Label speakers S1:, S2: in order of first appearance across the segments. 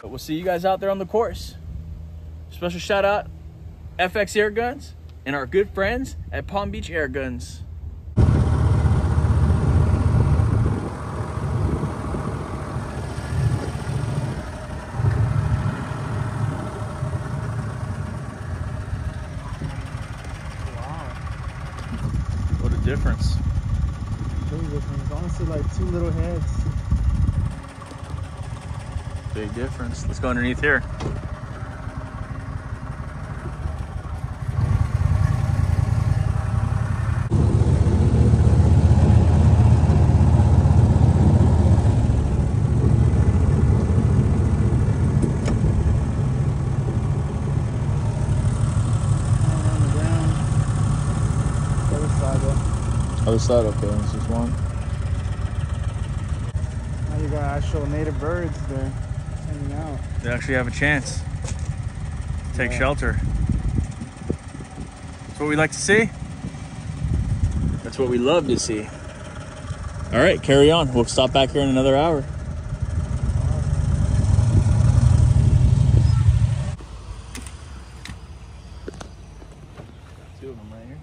S1: But we'll see you guys out there on the course. Special shout out FX Air Guns and our good friends at Palm Beach Air Guns. What a difference.
S2: Big difference. Honestly, like two little heads.
S1: Big difference. Let's go underneath here.
S2: on the ground. Other side.
S1: Other side, okay. This is one.
S2: Now you got actual native birds there
S1: They actually have a chance to take
S2: Yeah.
S1: shelter. That's what we like to see. That's what we love to see. All right, carry on. We'll stop back here in another hour. Two of them right here.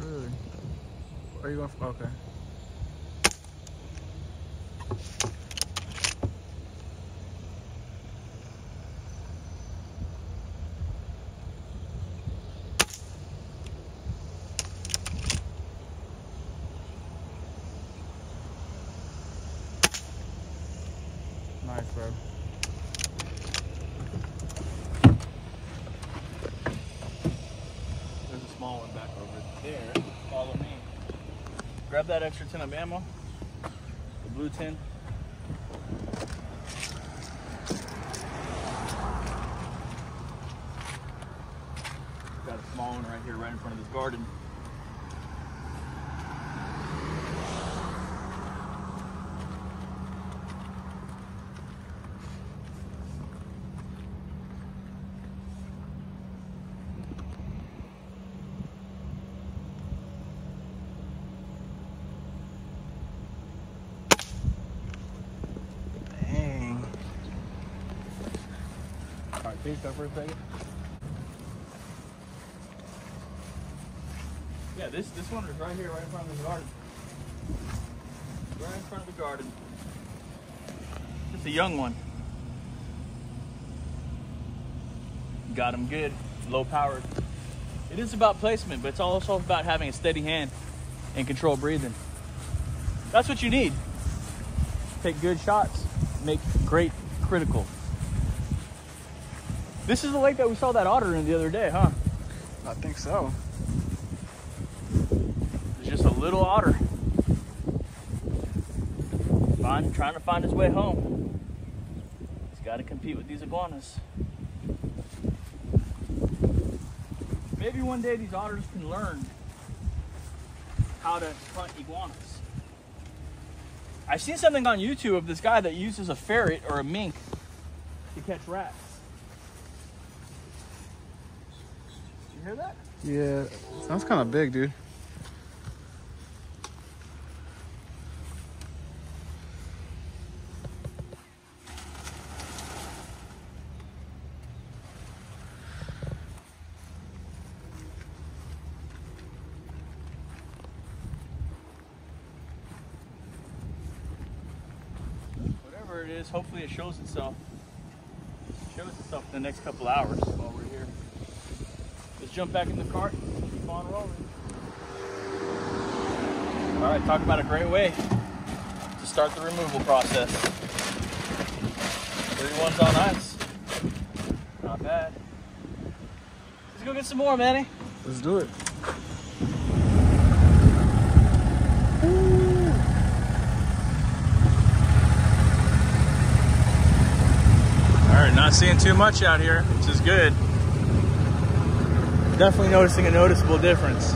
S2: Really? Where are you going? For? Okay. Nice,
S1: There's a small one back over there. Follow me. Grab that extra tin of ammo. The blue tin. Got a small one right here, right in front of this garden. Dang.
S2: Face that for a second.
S1: Yeah, this this one is right here, right in front of the garden. Right in front of the garden. Just a young one. Got him good, low powered. It is about placement, but it's also about having a steady hand and control breathing. That's what you need. Take good shots, make great critical. This is the lake that we saw that otter in the other day, huh?
S2: I think so.
S1: It's just a little otter. Find, trying to find his way home. He's got to compete with these iguanas. Maybe one day these otters can learn how to hunt iguanas. I've seen something on YouTube of this guy that uses a ferret or a mink to catch rats. Did you hear that?
S2: Yeah, sounds kind of big, dude.
S1: whatever it is, hopefully it shows itself. Shows itself in the next couple hours while we're here. Let's jump back in the cart, and keep on rolling. All right, talk about a great way to start the removal process. 31's on ice. Not bad. Let's go get some more, Manny.
S2: Let's do it.
S1: All right, not seeing too much out here, which is good. Definitely noticing a noticeable difference.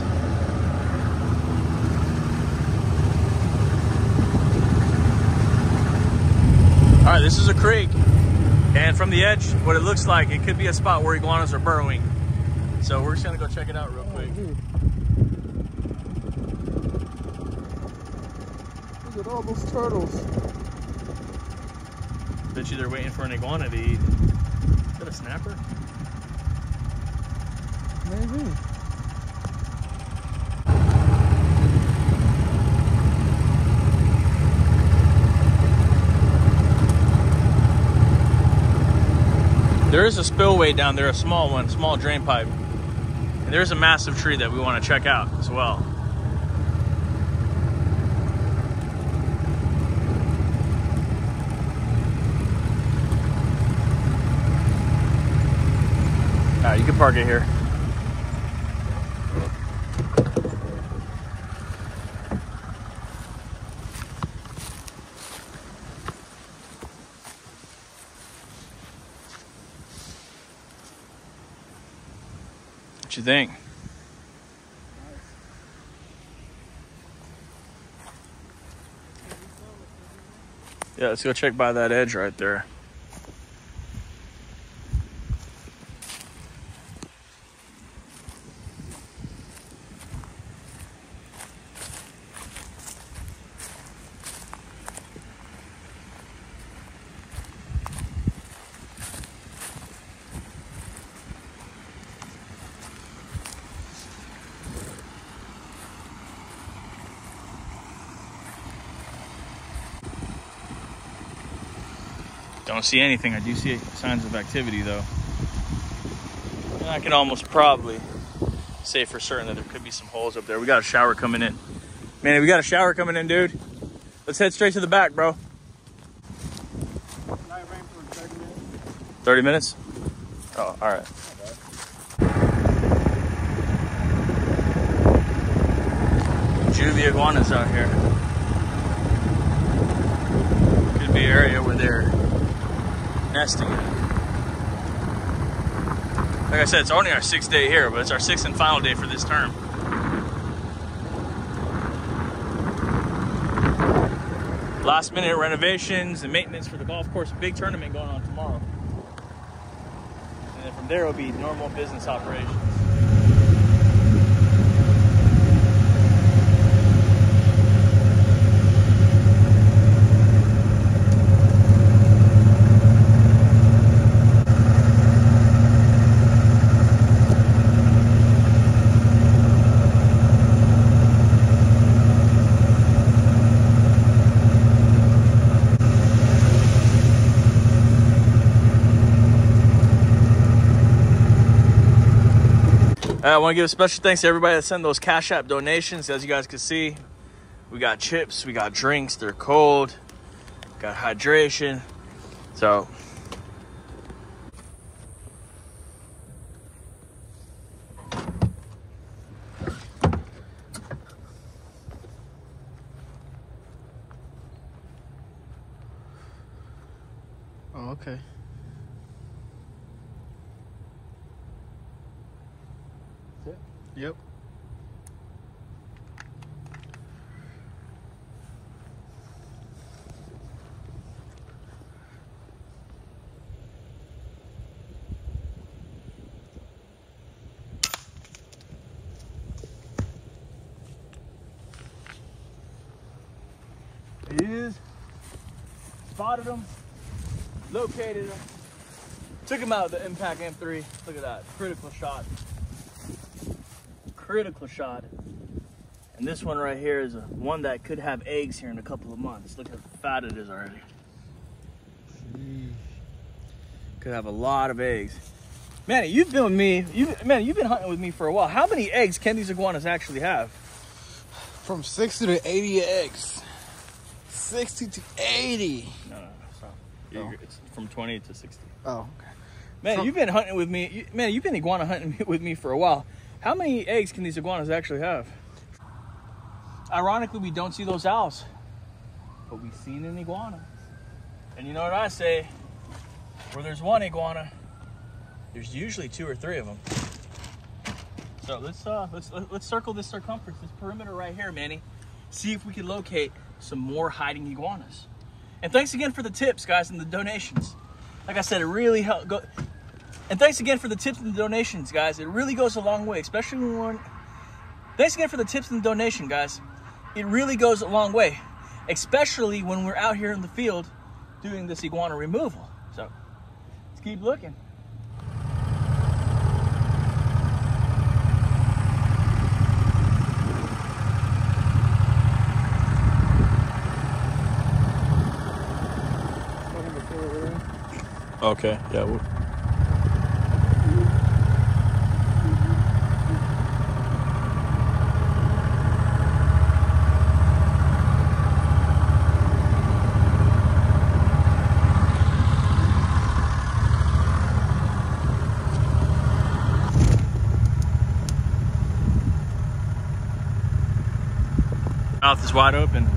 S1: All right, this is a creek, and from the edge, what it looks like, it could be a spot where iguanas are burrowing. So we're just gonna go check it out real quick.
S2: dude. Look at all those turtles.
S1: Bet you they're waiting for an iguana to eat. Is that a snapper?
S2: Maybe.
S1: There is a spillway down there, a small one, small drain pipe. And there's a massive tree that we want to check out as well. Right, you can park it here. You think? Yeah, let's go check by that edge right there. Don't see anything. I do see signs of activity though. And I can almost probably say for certain that there could be some holes up there. We got a shower coming in. Man, we got a shower coming in, dude. Let's head straight to the back, bro. 30 minutes? Oh, all right. Juvia iguanas out here. Could be area where they're nesting. Like I said, it's only our sixth day here, but it's our sixth and final day for this term. Last minute renovations and maintenance for the golf course, big tournament going on tomorrow. And then from there it'll be normal business operations. I want to give a special thanks to everybody that sent those Cash App donations. As you guys can see, we got chips, we got drinks, they're cold, got hydration. So,
S2: Oh, okay. Yep.
S1: He is. Spotted them, Located them, Took him out of the Impact M3. Look at that. Critical shot. Critical shot. And this one right here is a, one that could have eggs here in a couple of months. Look how fat it is already. Could have a lot of eggs. Manny, you've been with me. You, man, you've been hunting with me for a while. How many eggs can these iguanas actually have?
S2: From 60 to 80 eggs. 60 to 80.
S1: No, no, no. Stop. Oh. You're- It's from 20 to 60.
S2: Oh, okay.
S1: Man,
S2: From-
S1: you've been hunting with me. You, man, you've been iguana hunting with me for a while. How many eggs can these iguanas actually have? Ironically, we don't see those owls, but we've seen an iguana. And you know what I say? Where there's one iguana, there's usually two or three of them. So let's uh let's let's circle this circumference, this perimeter right here, Manny. See if we can locate some more hiding iguanas. And thanks again for the tips, guys, and the donations. Like I said, it really helped. Go, and thanks again for the tips and the donations, guys. It really goes a long way, especially when. Thanks again for the tips and the donation, guys. It really goes a long way, especially when we're out here in the field doing this iguana removal. So let's keep looking.
S2: Fucking before over there.
S1: Okay, yeah. we Mouth is wide open.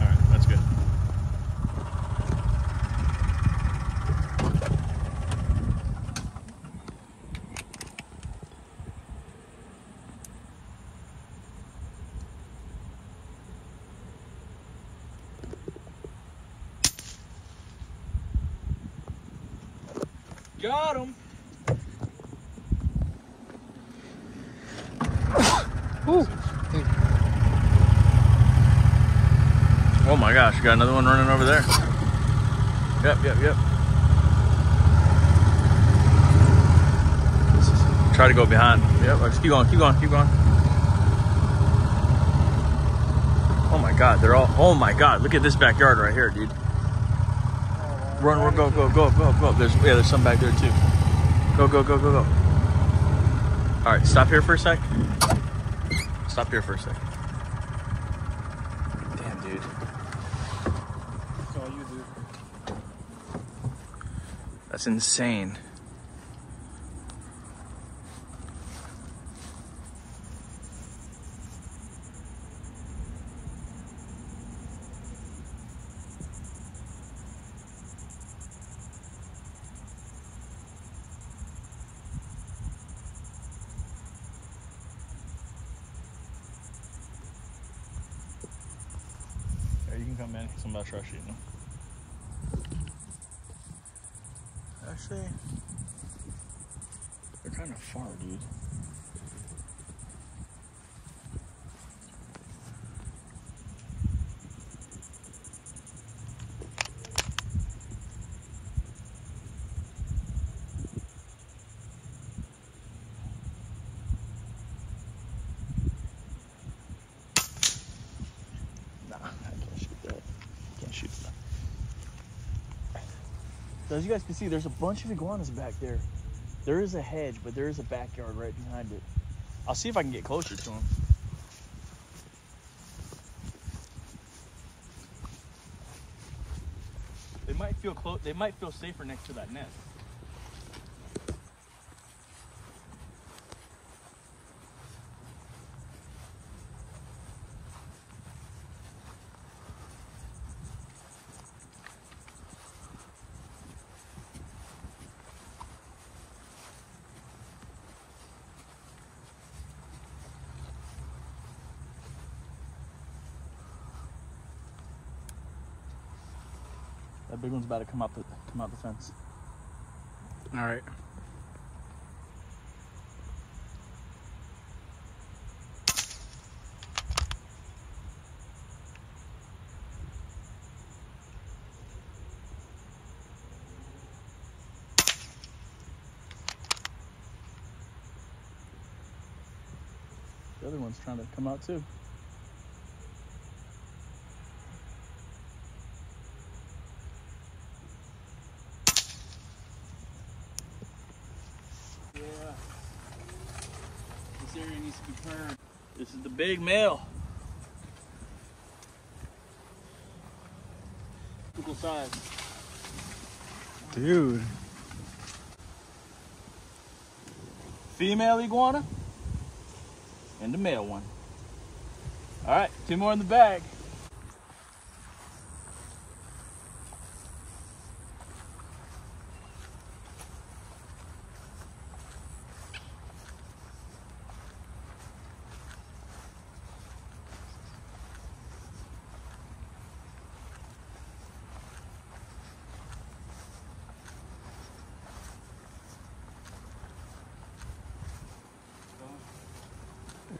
S1: All right, that's good. Got him.
S2: Ooh.
S1: Oh my gosh, got another one running over there. Yep, yep, yep. Try to go behind. Yep, let's keep going, keep going, keep going. Oh my god, they're all oh my god, look at this backyard right here, dude. Run, run, go, go, go, go, go. There's yeah, there's some back there too. Go, go, go, go, go. Alright, stop here for a sec. Stop here for a sec. Damn dude.
S2: That's all you do.
S1: That's insane. Yeah, you can come in. I'm about to try shooting them. Actually, they're kind of far, dude. Nah, I can't shoot that. Can't shoot that. As you guys can see, there's a bunch of iguanas back there. There is a hedge, but there is a backyard right behind it. I'll see if I can get closer to them. They might feel close. They might feel safer next to that nest. One's about to come out the come out the fence.
S2: All right.
S1: The other one's trying to come out too. Yeah. This area needs to be turned. This is the big male. Typical size.
S2: Dude.
S1: Female iguana and the male one. All right, two more in the bag.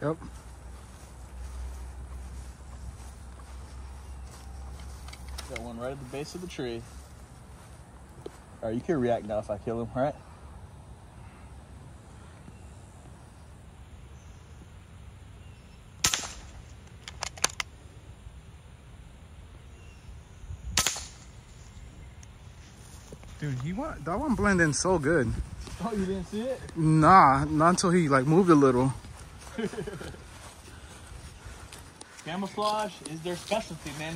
S2: Yep.
S1: Got one right at the base of the tree. All right, you can react now if I kill him, right?
S2: Dude, he want that one blend in so good.
S1: Oh, you didn't see it?
S2: Nah, not until he like moved a little.
S1: Camouflage is their specialty, man.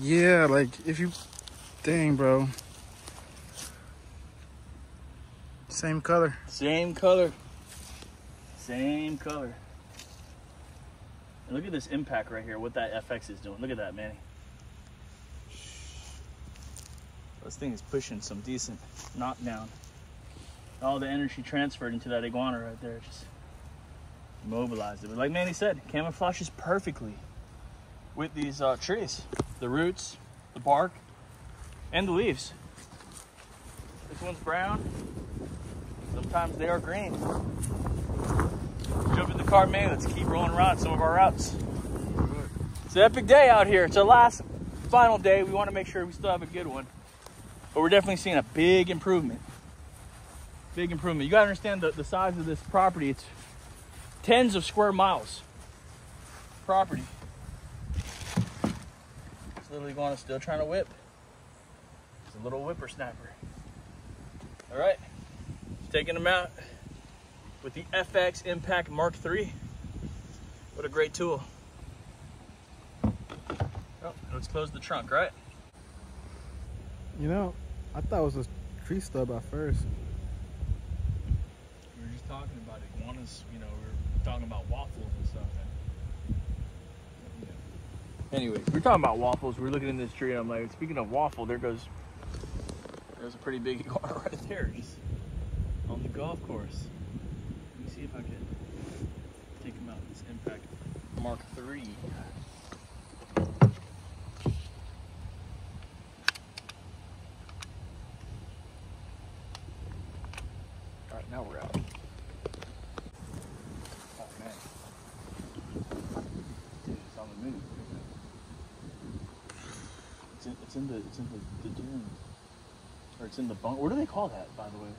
S2: Yeah, like if you, dang, bro. Same color.
S1: Same color. Same color. And look at this impact right here, what that FX is doing. Look at that, Manny. This thing is pushing some decent knockdown. All the energy transferred into that iguana right there just mobilized it. But like Manny said, camouflages perfectly with these uh, trees. The roots, the bark, and the leaves. This one's brown. Sometimes they are green. Jump in the car, man. Let's keep rolling around some of our routes. It's an epic day out here. It's our last final day. We want to make sure we still have a good one. But we're definitely seeing a big improvement. Big improvement. You gotta understand the, the size of this property. It's tens of square miles property. This little iguana still trying to whip. It's a little whippersnapper. All right, taking them out with the FX Impact Mark III. What a great tool. Oh, let's close the trunk, right?
S2: You know, I thought it was a tree stub at first.
S1: We were just talking about iguanas, you know, we were talking about waffles and stuff. And, Anyway, we are talking about waffles. We are looking in this tree, and I'm like, speaking of waffle, there goes, there's a pretty big iguana right there, just on the golf course. Let me see if I can take him out. This Impact Mark III. All right, now we're out. Oh man, Dude, it's on the move. It's in, it's in the the or it's in the bunk. What do they call that, by the way?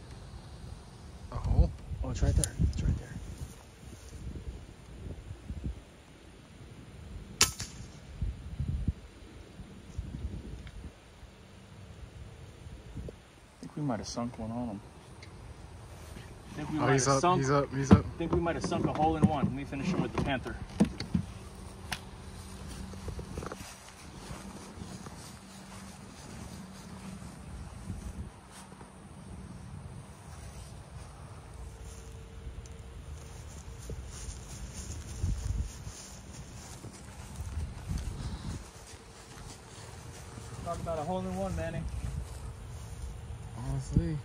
S2: A hole?
S1: Oh, it's right there. It's right there. I think we might have sunk one on him. I think we
S2: Oh,
S1: might
S2: he's
S1: have
S2: up,
S1: sunk.
S2: he's up, he's up.
S1: I think we might have sunk a hole in one. Let me finish him with the panther. Talk about a hole in one, Manny.
S2: Honestly.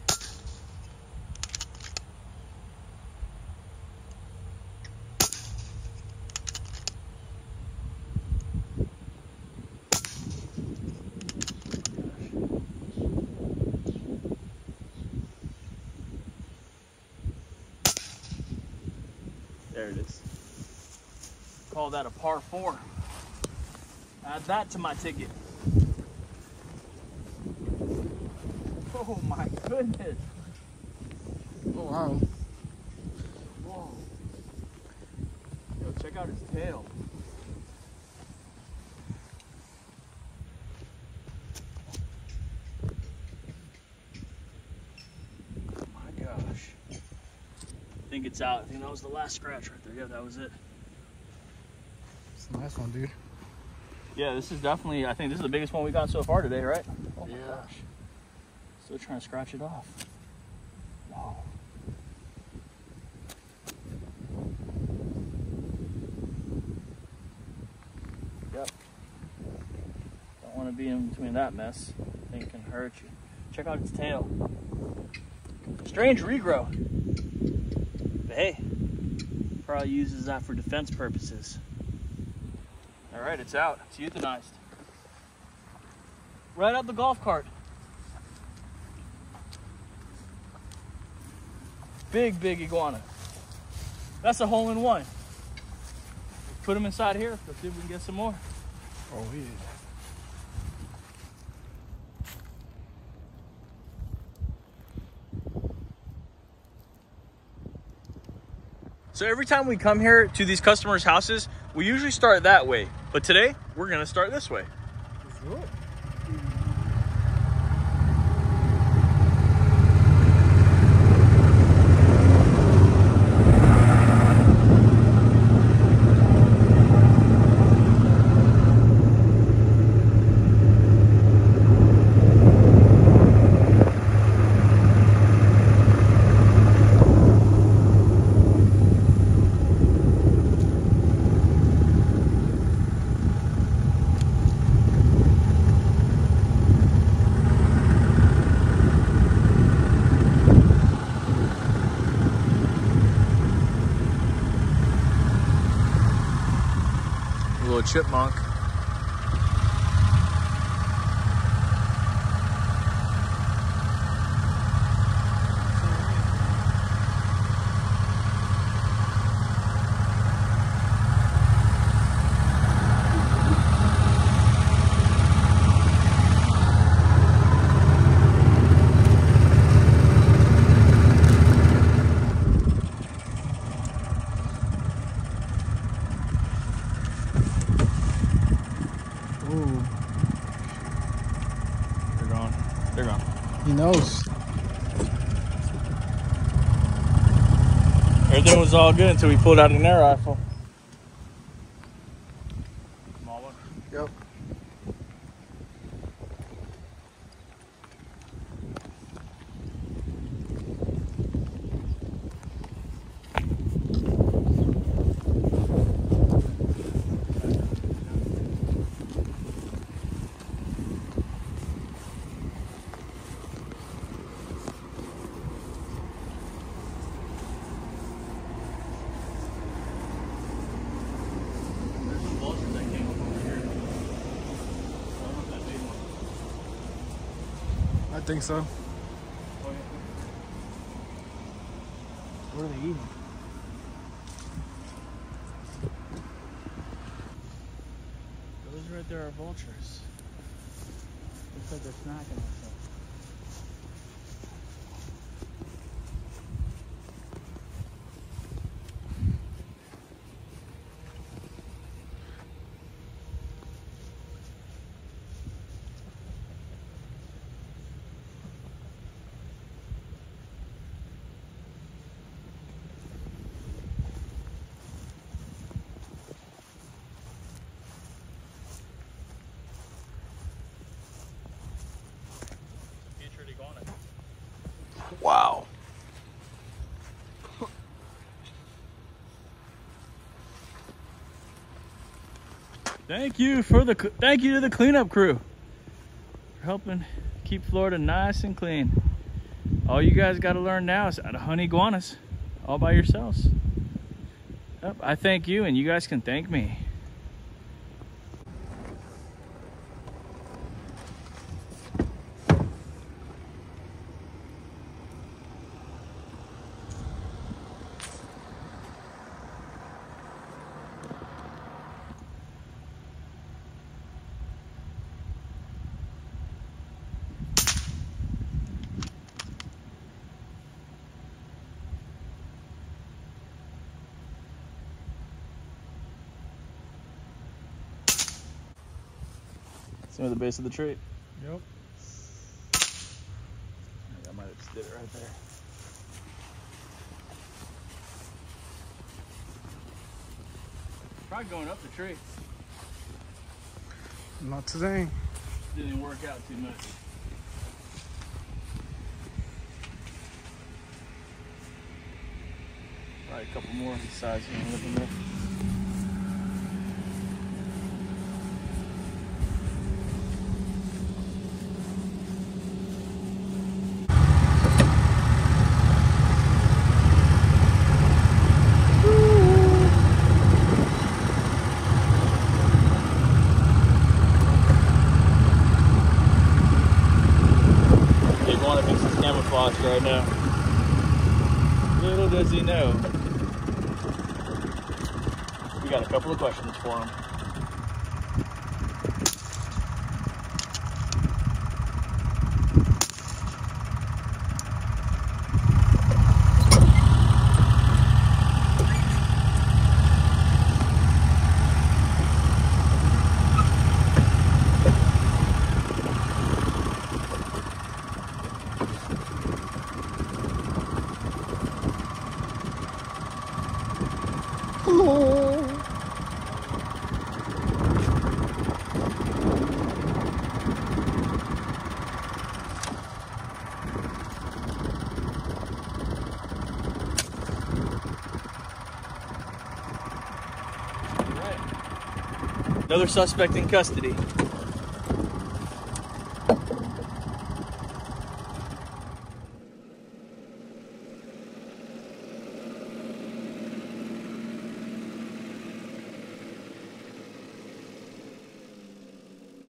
S1: There it is. Call that a par four. Add that to my ticket. Oh my goodness.
S2: Oh, wow.
S1: Whoa. Yo, check out his tail. Oh my gosh. I think it's out. I think that was the last scratch right there. Yeah, that was it.
S2: It's a nice one, dude.
S1: Yeah, this is definitely, I think this is the biggest one we got so far today, right? Oh my
S2: Yeah.
S1: gosh. Still trying to scratch it off. Wow. Yep. Don't want to be in between that mess. I think it can hurt you. Check out its tail. Strange regrow. But hey, probably uses that for defense purposes. All right, it's out. It's euthanized. Right out the golf cart. Big, big iguana. That's a hole in one. put them inside here. Let's see if we can get some more.
S2: Oh yeah.
S1: So every time we come here to these customers' houses, we usually start that way. But today, we're gonna start this way. Chipmunk.
S2: Ooh,
S1: They're gone. They're gone.
S2: Knows.
S1: Everything was all good until we pulled out an air rifle. Small one.
S2: Yep.
S1: There's some vultures that came up over here.
S2: I think so. What are they eating?
S1: Those right there are vultures. Looks like they're snacking on
S2: Wow.
S1: Thank you for the thank you to the cleanup crew for helping keep Florida nice and clean. All you guys got to learn now is how to hunt iguanas all by yourselves. Yep, I thank you, and you guys can thank me. See the base of the tree.
S2: Yep.
S1: I might have just did it right there. Tried going up the tree.
S2: Not today.
S1: Didn't work out too much. Probably a couple more sides here living there. Big one thinks it's camouflage right now. Little does he know. We got a couple of questions for him. Another suspect in custody.